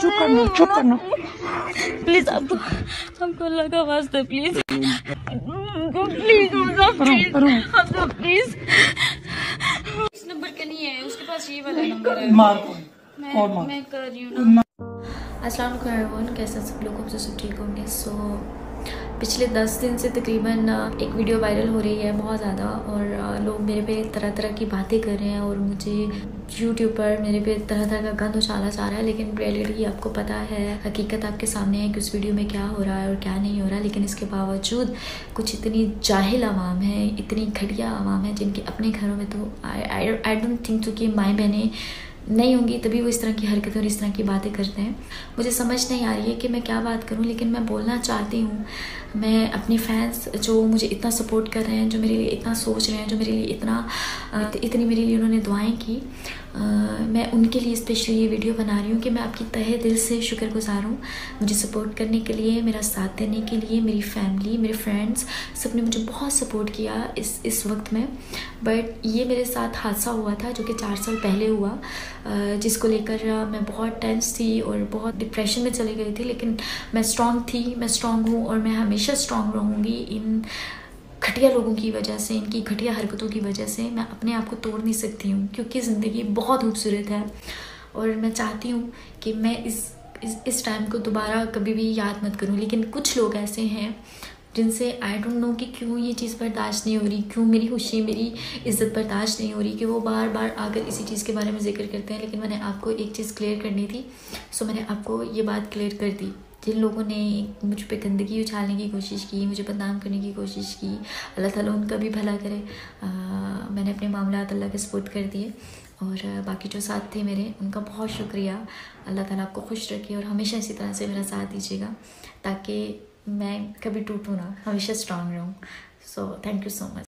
चुप करना चुप करना प्लीज़ आपको हमको अल्लाह का वास्ता प्लीज़। प्लीज़ प्लीज़ इस नंबर का नहीं है उसके पास ये वाला नंबर है। मार को मैं और मार? मैं कर रही हूँ ना। अस्सलाम वालेकुम कैसे सब लोग? सब ठीक होंगे। सो पिछले दस दिन से तकरीबन एक वीडियो वायरल हो रही है बहुत ज़्यादा और लोग मेरे पे तरह तरह की बातें कर रहे हैं और मुझे यूट्यूब पर मेरे पे तरह तरह का गंद उछाला जा रहा है, लेकिन रियलिटी आपको पता है, हकीकत आपके सामने है कि उस वीडियो में क्या हो रहा है और क्या नहीं हो रहा, लेकिन इसके बावजूद कुछ इतनी जाहिल आवाम है, इतनी घटिया आवाम है जिनके अपने घरों में तो आई डोंट थिंक चूँकि माएँ बहनें नहीं होंगी, तभी वो इस तरह की हरकतें और इस तरह की बातें करते हैं। मुझे समझ नहीं आ रही है कि मैं क्या बात करूँ, लेकिन मैं बोलना चाहती हूँ मैं अपने फैंस जो मुझे इतना सपोर्ट कर रहे हैं जो मेरे लिए इतना सोच रहे हैं जो मेरे लिए इतना इतनी मेरे लिए उन्होंने दुआएँ की आ, मैं उनके लिए स्पेशली ये वीडियो बना रही हूँ कि मैं आपकी तहे दिल से शुक्रगुजार हूँ मुझे सपोर्ट करने के लिए मेरा साथ देने के लिए मेरी फैमिली मेरे फ्रेंड्स सबने मुझे बहुत सपोर्ट किया इस इस वक्त में। बट ये मेरे साथ हादसा हुआ था जो कि चार साल पहले हुआ जिसको लेकर मैं बहुत टेंस थी और बहुत डिप्रेशन में चली गई थी लेकिन मैं स्ट्रांग थी मैं स्ट्रांग हूँ और मैं हमेशा स्ट्रांग रहूँगी इन घटिया लोगों की वजह से, इनकी घटिया हरकतों की वजह से मैं अपने आप को तोड़ नहीं सकती हूँ, क्योंकि ज़िंदगी बहुत खूबसूरत है। और मैं चाहती हूँ कि मैं इस इस इस टाइम को दोबारा कभी भी याद मत करूँ, लेकिन कुछ लोग ऐसे हैं जिनसे आई डोंट नो कि क्यों ये चीज़ बर्दाश्त नहीं हो रही, क्यों मेरी खुशी, मेरी इज़्ज़त बर्दाश्त नहीं हो रही कि वो बार बार आकर इसी चीज़ के बारे में ज़िक्र करते हैं, लेकिन मैंने आपको एक चीज़ क्लियर करनी थी सो मैंने आपको ये बात क्लियर कर दी। जिन लोगों ने मुझ पर गंदगी उछालने की कोशिश की मुझे बदनाम करने की कोशिश की अल्लाह ताला उनका भी भला करे। आ, मैंने अपने मामला अल्लाह के सपोर्ट कर दिए और बाकी जो साथ थे मेरे उनका बहुत शुक्रिया। अल्लाह ताला आपको खुश रखे और हमेशा इसी तरह से मेरा साथ दीजिएगा ताकि मैं कभी टूटूँ ना हमेशा स्ट्रांग रहूँ। So thank you so much